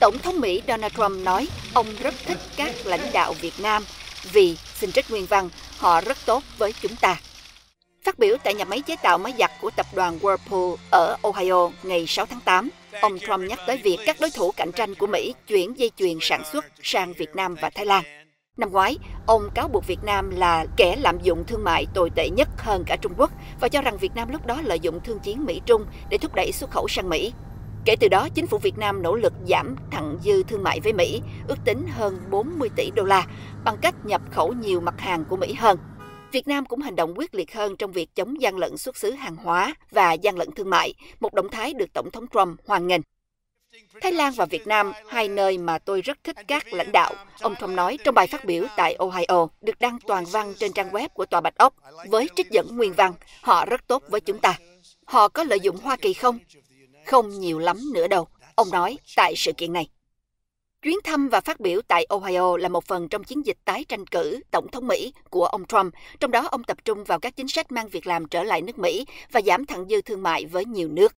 Tổng thống Mỹ Donald Trump nói ông rất thích các lãnh đạo Việt Nam vì, xin trích nguyên văn, họ rất tốt với chúng ta. Phát biểu tại nhà máy chế tạo máy giặt của tập đoàn Whirlpool ở Ohio ngày 6 tháng 8, ông Trump nhắc tới việc các đối thủ cạnh tranh của Mỹ chuyển dây chuyền sản xuất sang Việt Nam và Thái Lan. Năm ngoái, ông cáo buộc Việt Nam là kẻ lạm dụng thương mại tồi tệ nhất hơn cả Trung Quốc và cho rằng Việt Nam lúc đó lợi dụng thương chiến Mỹ-Trung để thúc đẩy xuất khẩu sang Mỹ. Kể từ đó, chính phủ Việt Nam nỗ lực giảm thặng dư thương mại với Mỹ, ước tính hơn 40 tỷ đô la, bằng cách nhập khẩu nhiều mặt hàng của Mỹ hơn. Việt Nam cũng hành động quyết liệt hơn trong việc chống gian lận xuất xứ hàng hóa và gian lận thương mại, một động thái được Tổng thống Trump hoan nghênh. Thái Lan và Việt Nam, hai nơi mà tôi rất thích các lãnh đạo, ông Trump nói trong bài phát biểu tại Ohio, được đăng toàn văn trên trang web của Tòa Bạch Ốc, với trích dẫn nguyên văn, họ rất tốt với chúng ta. Họ có lợi dụng Hoa Kỳ không? Không nhiều lắm nữa đâu, ông nói tại sự kiện này. Chuyến thăm và phát biểu tại Ohio là một phần trong chiến dịch tái tranh cử Tổng thống Mỹ của ông Trump, trong đó ông tập trung vào các chính sách mang việc làm trở lại nước Mỹ và giảm thặng dư thương mại với nhiều nước.